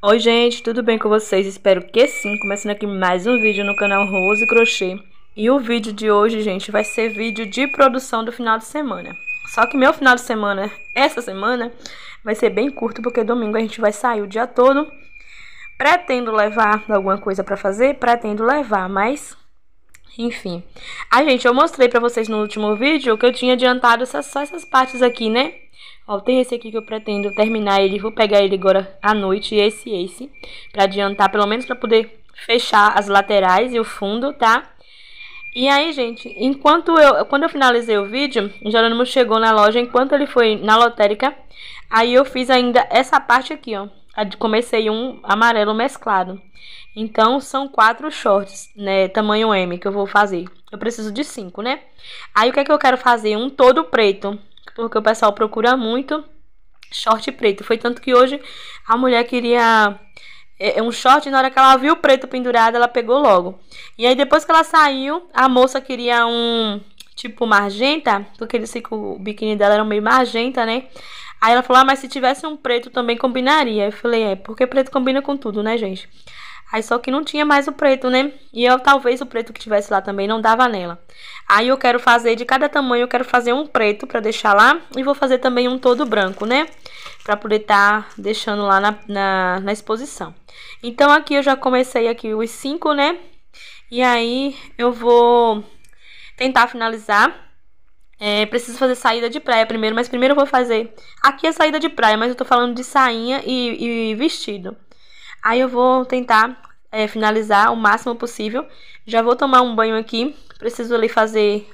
Oi gente, tudo bem com vocês? Espero que sim, começando aqui mais um vídeo no canal Rose Crochê E o vídeo de hoje, gente, vai ser vídeo de produção do final de semana Só que meu final de semana, essa semana, vai ser bem curto Porque domingo a gente vai sair o dia todo Pretendo levar alguma coisa pra fazer, pretendo levar, mas... Enfim, a gente, eu mostrei pra vocês no último vídeo que eu tinha adiantado só essas partes aqui, né? Ó, tem esse aqui que eu pretendo terminar ele, vou pegar ele agora à noite, esse e esse, pra adiantar, pelo menos pra poder fechar as laterais e o fundo, tá? E aí, gente, enquanto eu, quando eu finalizei o vídeo, o Jerônimo chegou na loja, enquanto ele foi na lotérica, aí eu fiz ainda essa parte aqui, ó. Comecei um amarelo mesclado. Então, são quatro shorts, né, tamanho M, que eu vou fazer. Eu preciso de cinco, né? Aí, o que é que eu quero fazer? Um todo preto porque o pessoal procura muito short preto. Foi tanto que hoje a mulher queria é, é, um short, na hora que ela viu o preto pendurado, ela pegou logo. E aí depois que ela saiu, a moça queria um tipo magenta, porque ele disse que o biquíni dela era meio magenta, né? Aí ela falou: "Ah, mas se tivesse um preto também combinaria". Eu falei: "É, porque preto combina com tudo, né, gente?" Aí só que não tinha mais o preto, né? E eu talvez o preto que tivesse lá também não dava nela. Aí eu quero fazer de cada tamanho, eu quero fazer um preto para deixar lá e vou fazer também um todo branco, né? Para poder estar tá deixando lá na, na, na, exposição. Então aqui eu já comecei aqui os cinco, né? E aí eu vou tentar finalizar. É, preciso fazer saída de praia primeiro, mas primeiro eu vou fazer... Aqui é saída de praia, mas eu tô falando de sainha e, e vestido. Aí eu vou tentar é, finalizar o máximo possível. Já vou tomar um banho aqui. Preciso ali fazer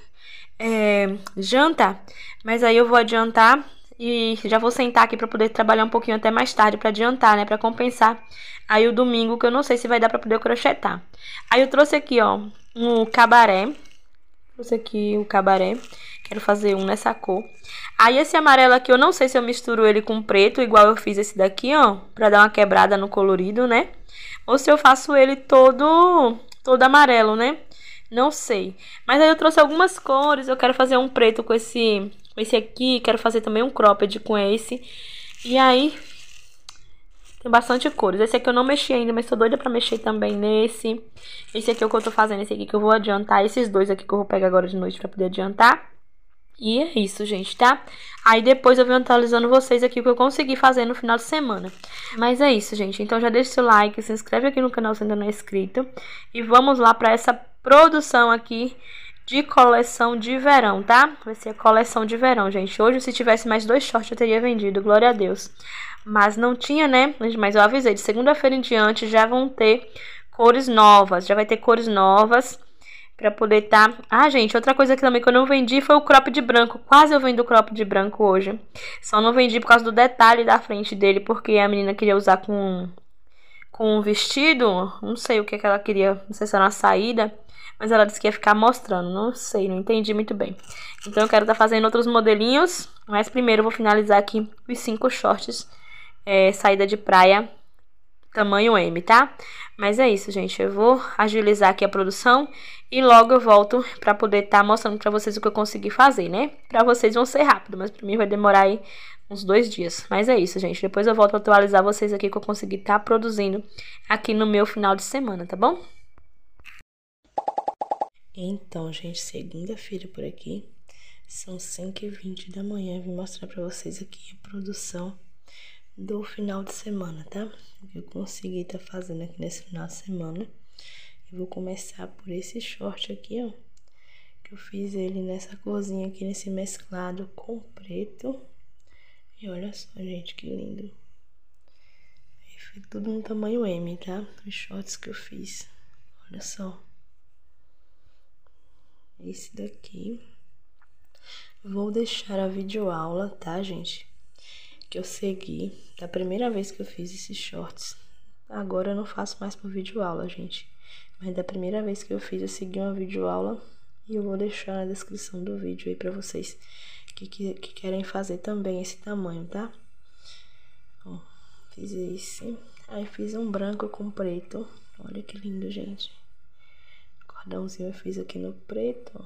é, janta. Mas aí eu vou adiantar e já vou sentar aqui para poder trabalhar um pouquinho até mais tarde para adiantar, né, para compensar aí o domingo que eu não sei se vai dar para poder crochetar. Aí eu trouxe aqui, ó, um cabaré. Trouxe aqui o cabaré. Quero fazer um nessa cor. Aí esse amarelo aqui, eu não sei se eu misturo ele com preto, igual eu fiz esse daqui, ó. Pra dar uma quebrada no colorido, né? Ou se eu faço ele todo, todo amarelo, né? Não sei. Mas aí eu trouxe algumas cores. Eu quero fazer um preto com esse, com esse aqui. Quero fazer também um cropped com esse. E aí, tem bastante cores. Esse aqui eu não mexi ainda, mas tô doida pra mexer também nesse. Esse aqui é o que eu tô fazendo, esse aqui que eu vou adiantar. Esses dois aqui que eu vou pegar agora de noite pra poder adiantar. E é isso, gente, tá? Aí depois eu venho atualizando vocês aqui o que eu consegui fazer no final de semana. Mas é isso, gente. Então já deixa seu like, se inscreve aqui no canal se ainda não é inscrito. E vamos lá para essa produção aqui de coleção de verão, tá? Vai ser coleção de verão, gente. Hoje, se tivesse mais dois shorts, eu teria vendido, glória a Deus. Mas não tinha, né? Mas eu avisei, de segunda-feira em diante já vão ter cores novas. Já vai ter cores novas Pra poder tá... Ah, gente, outra coisa que também que eu não vendi foi o crop de branco. Quase eu vendo o crop de branco hoje. Só não vendi por causa do detalhe da frente dele, porque a menina queria usar com, com um vestido. Não sei o que, que ela queria, não sei se era uma saída. Mas ela disse que ia ficar mostrando. Não sei, não entendi muito bem. Então eu quero estar tá fazendo outros modelinhos. Mas primeiro eu vou finalizar aqui os cinco shorts. É, saída de praia tamanho M, tá? Mas é isso, gente. Eu vou agilizar aqui a produção e logo eu volto pra poder estar tá mostrando pra vocês o que eu consegui fazer, né? Pra vocês vão ser rápido, mas pra mim vai demorar aí uns dois dias. Mas é isso, gente. Depois eu volto pra atualizar vocês aqui que eu consegui estar tá produzindo aqui no meu final de semana, tá bom? Então, gente, segunda-feira por aqui. São 5h20 da manhã. Vim mostrar pra vocês aqui a produção do final de semana, tá? Eu consegui estar tá fazendo aqui nesse final de semana. Eu vou começar por esse short aqui, ó. Que eu fiz ele nessa corzinha aqui, nesse mesclado com preto. E olha só, gente, que lindo. Foi tudo no tamanho M, tá? Os shorts que eu fiz. Olha só. Esse daqui. Vou deixar a videoaula, tá, gente? Que eu segui da primeira vez que eu fiz esses shorts. Agora eu não faço mais por videoaula, gente. Mas da primeira vez que eu fiz, eu segui uma videoaula e eu vou deixar na descrição do vídeo aí pra vocês que, que, que querem fazer também esse tamanho, tá? Ó, fiz esse. Aí fiz um branco com preto. Olha que lindo, gente. Cordãozinho eu fiz aqui no preto, ó.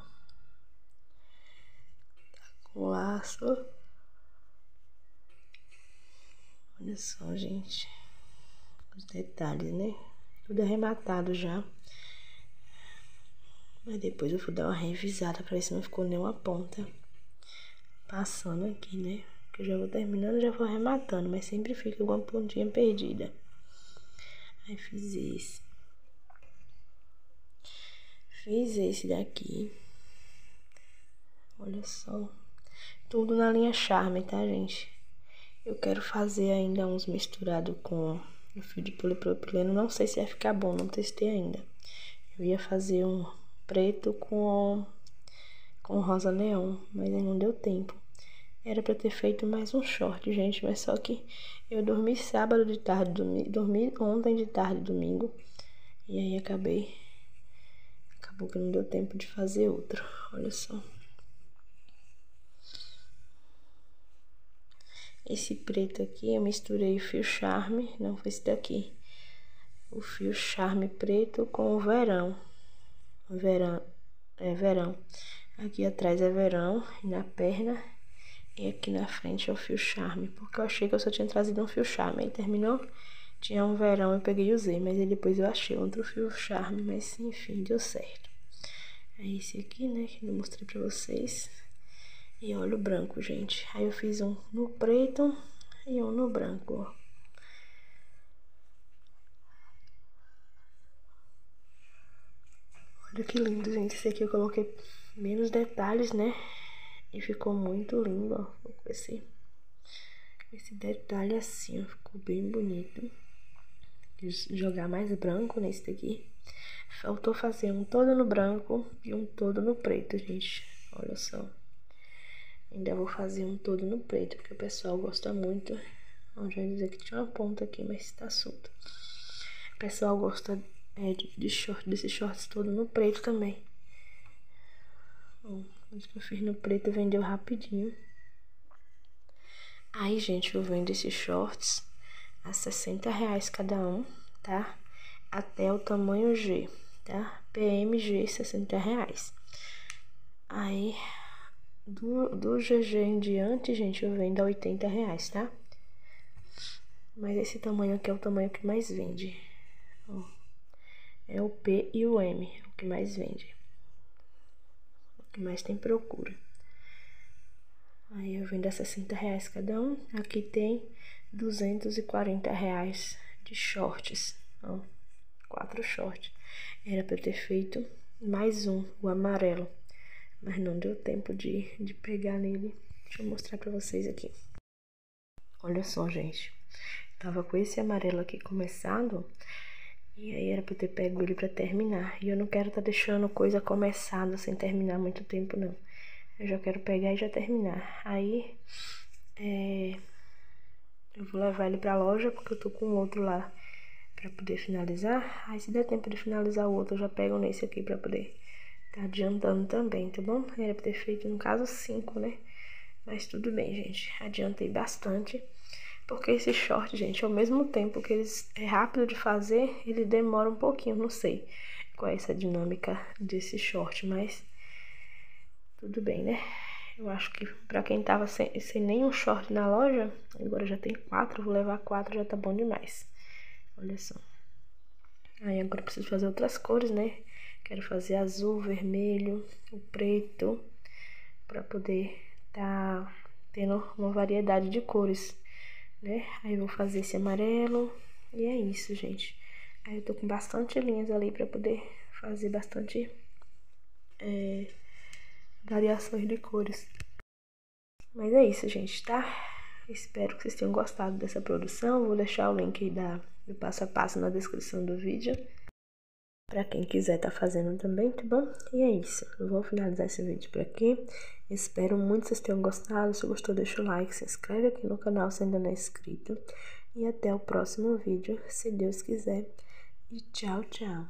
Tá com laço. Olha só, gente. os detalhes, né? Tudo arrematado já. Mas depois eu vou dar uma revisada pra ver se não ficou nenhuma ponta passando aqui, né? Que eu já vou terminando, já vou arrematando, mas sempre fica alguma pontinha perdida. Aí fiz esse. Fiz esse daqui. Olha só. Tudo na linha Charme, tá, gente? Eu quero fazer ainda uns misturados com o fio de polipropileno. Não sei se vai ficar bom, não testei ainda. Eu ia fazer um preto com, com rosa neon, mas não deu tempo. Era pra ter feito mais um short, gente, mas só que eu dormi sábado de tarde, domingo, dormi ontem de tarde, domingo, e aí acabei, acabou que não deu tempo de fazer outro, olha só. Esse preto aqui, eu misturei o fio charme, não foi esse daqui, o fio charme preto com o verão, verão, é verão. Aqui atrás é verão, e na perna e aqui na frente é o fio charme, porque eu achei que eu só tinha trazido um fio charme. Aí terminou, tinha um verão, eu peguei e usei, mas aí depois eu achei outro fio charme, mas enfim, deu certo. É esse aqui, né, que eu mostrei pra vocês. E olha o branco, gente. Aí eu fiz um no preto e um no branco, ó. Olha que lindo, gente. Esse aqui eu coloquei menos detalhes, né? E ficou muito lindo, ó. Com esse, esse detalhe assim, ó. Ficou bem bonito. Jogar mais branco nesse daqui. Faltou fazer um todo no branco e um todo no preto, gente. Olha só. Ainda vou fazer um todo no preto, porque o pessoal gosta muito. Já ia dizer que tinha uma ponta aqui, mas tá solto. O pessoal gosta é, de, de short, desses shorts todo no preto também. Ó, mas que eu fiz no preto vendeu rapidinho. Aí, gente, eu vendo esses shorts a 60 reais cada um, tá? Até o tamanho G, tá? PMG 60 reais. Aí, do, do GG em diante, gente, eu vendo a 80 reais, tá? Mas esse tamanho aqui é o tamanho que mais vende. Ó, é o P e o M, o que mais vende que mais tem procura. Aí eu vendo a 60 reais cada um. Aqui tem 240 reais de shorts. Ó, quatro shorts. Era pra eu ter feito mais um, o amarelo. Mas não deu tempo de, de pegar nele. Deixa eu mostrar pra vocês aqui. Olha só, gente. Tava com esse amarelo aqui começado. E aí era pra eu ter pego ele pra terminar. E eu não quero tá deixando coisa começada sem terminar muito tempo, não. Eu já quero pegar e já terminar. Aí, é... Eu vou levar ele pra loja, porque eu tô com outro lá pra poder finalizar. Aí, se der tempo de finalizar o outro, eu já pego nesse aqui pra poder tá adiantando também, tá bom? Era pra ter feito, no caso, cinco, né? Mas tudo bem, gente. Adiantei bastante. Porque esse short, gente, ao mesmo tempo que eles é rápido de fazer, ele demora um pouquinho, não sei qual é essa dinâmica desse short, mas tudo bem, né? Eu acho que pra quem tava sem, sem nenhum short na loja, agora já tem quatro, vou levar quatro, já tá bom demais. Olha só. Aí agora eu preciso fazer outras cores, né? Quero fazer azul, vermelho, o preto, pra poder tá tendo uma variedade de cores né? Aí vou fazer esse amarelo e é isso, gente. Aí eu tô com bastante linhas ali pra poder fazer bastante é, variações de cores. Mas é isso, gente, tá? Espero que vocês tenham gostado dessa produção. Vou deixar o link da, do passo a passo na descrição do vídeo. Pra quem quiser tá fazendo também, tá bom? E é isso. Eu vou finalizar esse vídeo por aqui. Espero muito que vocês tenham gostado. Se gostou, deixa o like, se inscreve aqui no canal se ainda não é inscrito. E até o próximo vídeo, se Deus quiser. E tchau, tchau.